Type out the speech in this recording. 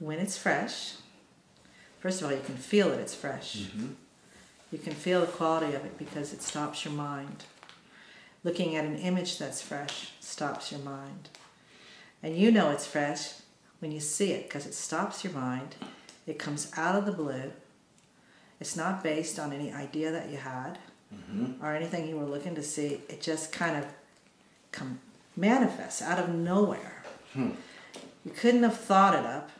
when it's fresh, first of all, you can feel that it's fresh. Mm-hmm. You can feel the quality of it because it stops your mind. Looking at an image that's fresh stops your mind. And you know it's fresh when you see it because it stops your mind. It comes out of the blue. It's not based on any idea that you had Mm-hmm. or anything you were looking to see. It just kind of come manifests out of nowhere. Hmm. You couldn't have thought it up.